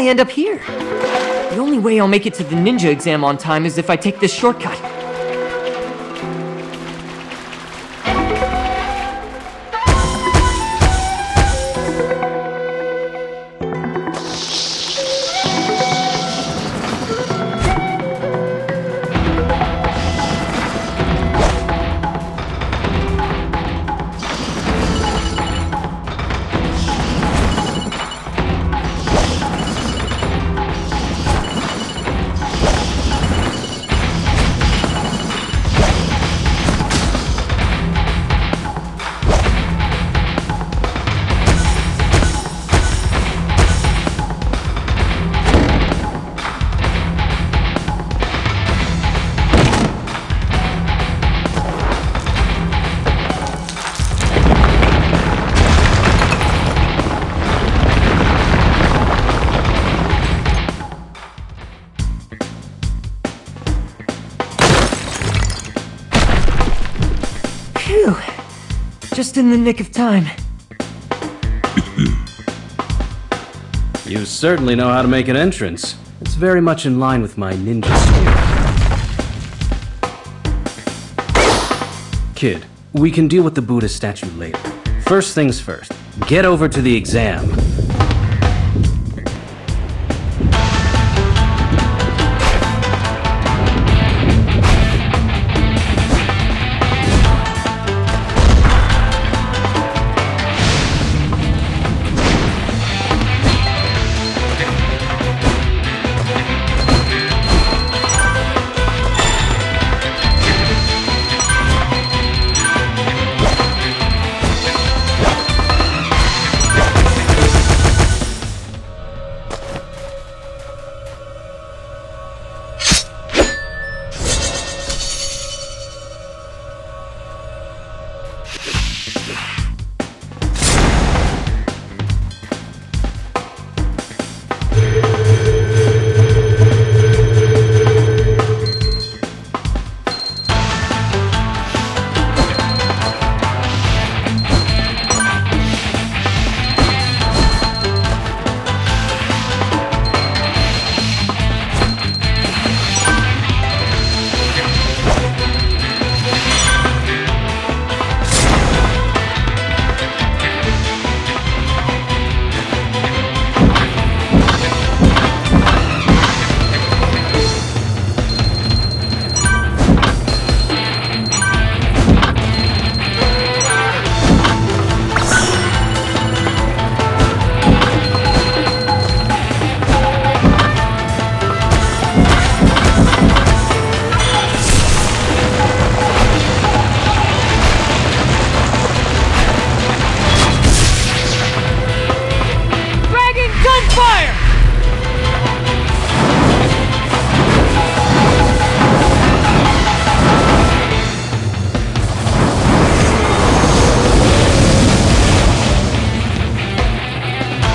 I end up here? The only way I'll make it to the ninja exam on time is if I take this shortcut. Phew. Just in the nick of time. You certainly know how to make an entrance. It's very much in line with my ninja skill. Kid, we can deal with the Buddha statue later. First things first, get over to the exam.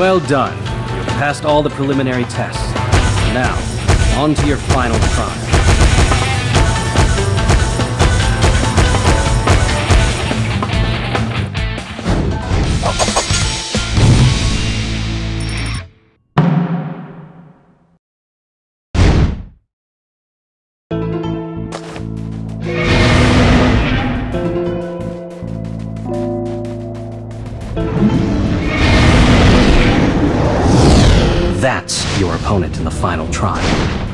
Well done. You've passed all the preliminary tests. Now, on to your final try. Your opponent in the final try.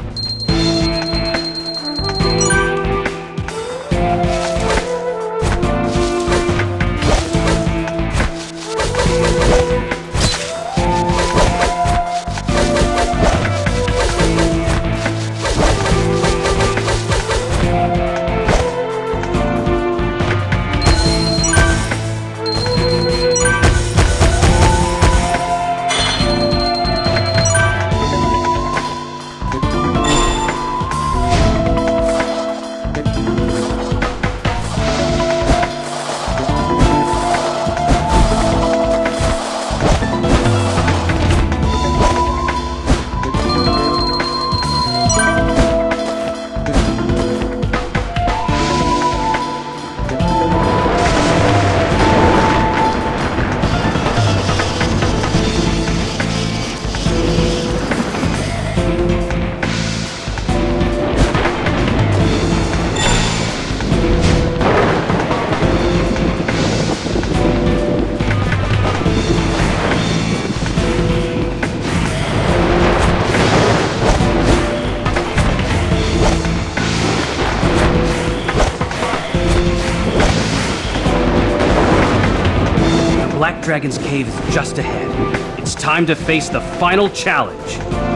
Dragon's Cave is just ahead. It's time to face the final challenge.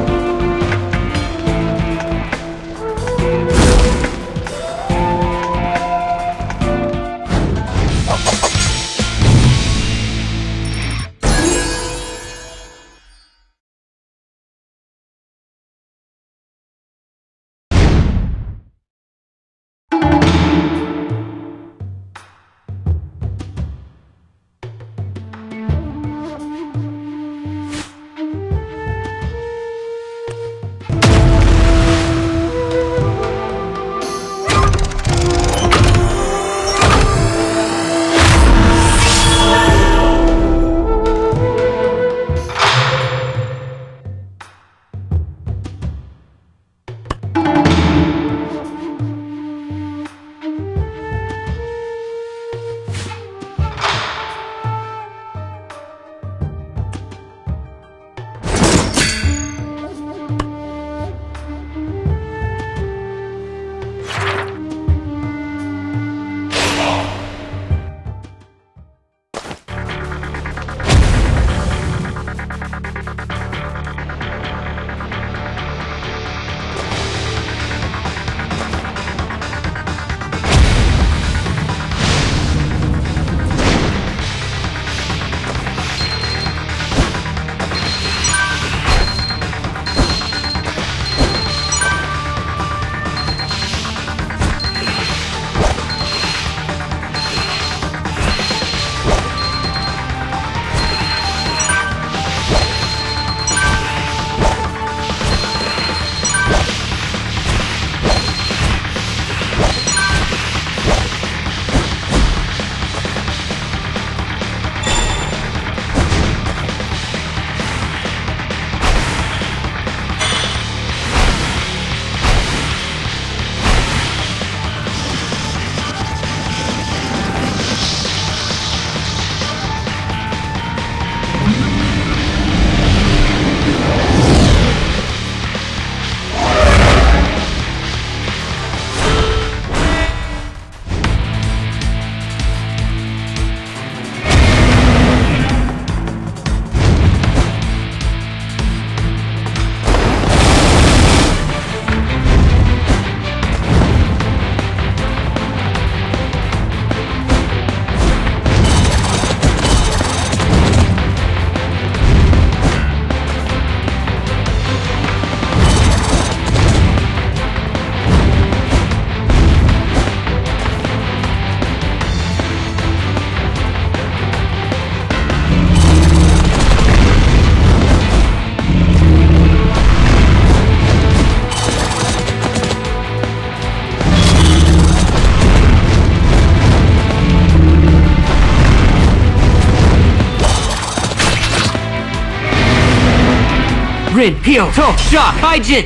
Rin, To, Sha,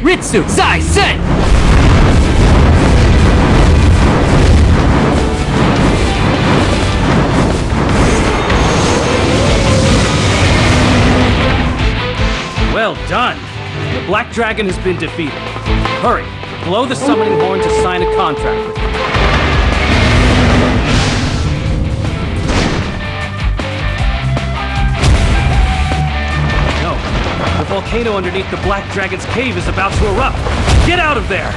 Ritsu, Sen! Well done! The Black Dragon has been defeated. Hurry, blow the summoning horn to sign a contract with him. Volcano underneath the Black Dragon's cave is about to erupt. Get out of there!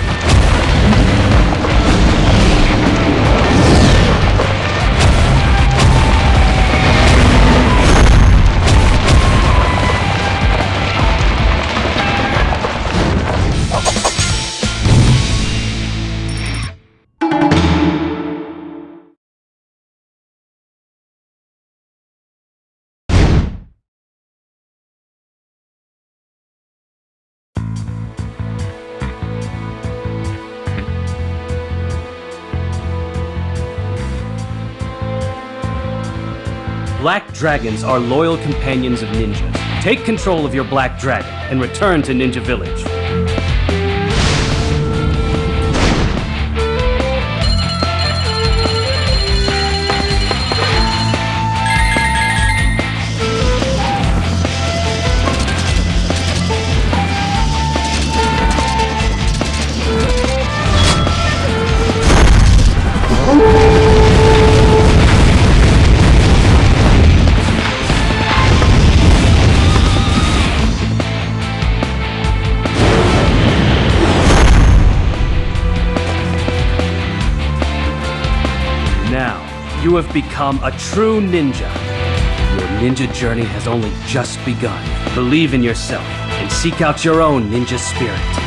Black dragons are loyal companions of ninjas. Take control of your black dragon and return to Ninja Village. Have become a true ninja. Your ninja journey has only just begun. Believe in yourself and seek out your own ninja spirit.